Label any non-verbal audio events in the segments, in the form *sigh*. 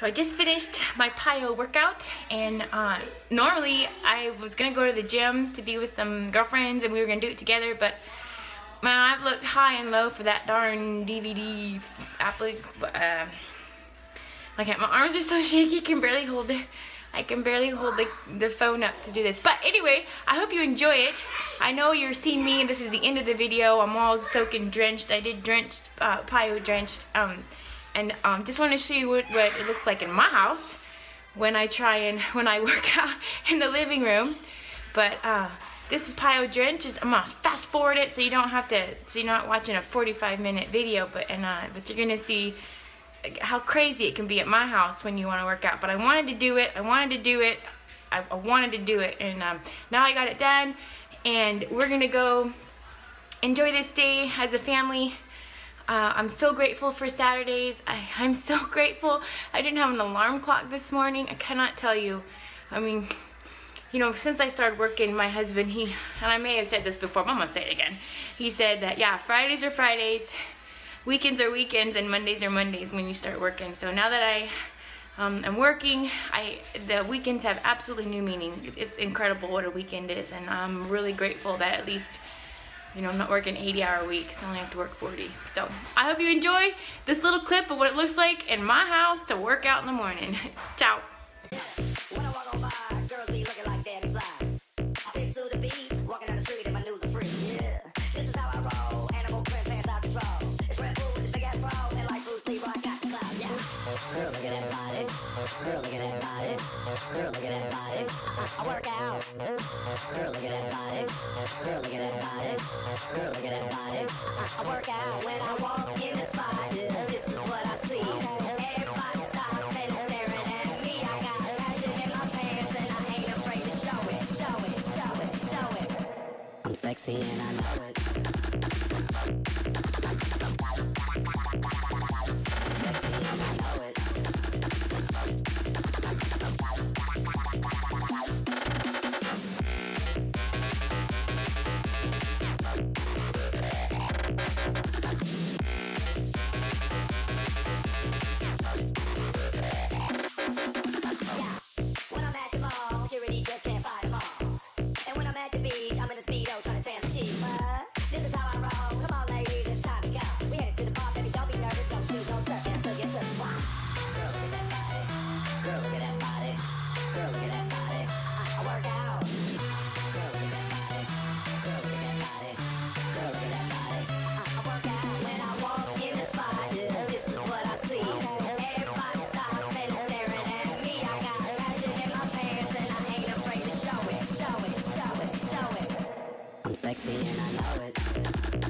So I just finished my PiYo workout and uh, normally I was gonna go to the gym to be with some girlfriends and we were gonna do it together but man I've looked high and low for that darn DVD applic uh, my arms are so shaky I can barely hold it. I can barely hold the, the phone up to do this. But anyway, I hope you enjoy it. I know you're seeing me, this is the end of the video. I'm all soaking drenched. I did drenched, uh, PiYo drenched. Um, and um, just want to show you what, what it looks like in my house when I try and *laughs* when I work *laughs* out in the living room. But uh, this is PiYo Drench. I'm gonna fast forward it so you don't have to so you're not watching a 45 minute video but and uh, but you're gonna see how crazy it can be at my house when you want to work out. But I wanted to do it. I wanted to do it. I, I wanted to do it. And um, now I got it done. And we're gonna go enjoy this day as a family uh, I'm so grateful for Saturdays. I, I'm so *laughs* grateful. I didn't have an alarm clock this morning. I cannot tell you. I mean, you know, since I started working, my husband, he, and I may have said this before, but I'm gonna say it again. He said that, yeah, Fridays are Fridays, weekends are weekends, and Mondays are Mondays when you start working. So now that I um, am working, I the weekends have absolutely new meaning. It's incredible what a weekend is, and I'm really grateful that at least you know, I'm not working 80 hour weeks, I only have to work 40. So I hope you enjoy this little clip of what it looks like in my house to work out in the morning. *laughs* Ciao. I work out when I walk in the spot. This is what I see. Everybody stops and staring at me. I got passion in my pants and I ain't afraid to show it, show it, show it, show it. I'm sexy and I know it. Sexy and I know it.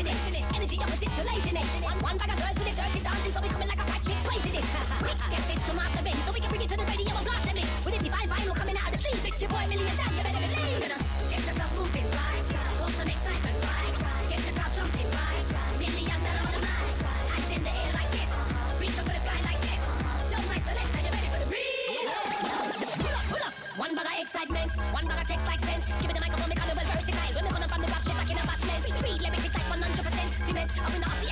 Energy opposite to laziness. One, bag of birds with it dirty dancing, so we coming like a Patrick Swayze this. Get bitch to master it, so we can bring it to the radio and blast it. With it divine vinyl coming out of the sleeve, bitch, your boy millionaire, you better believe. Get the stuff moving, right? I've been off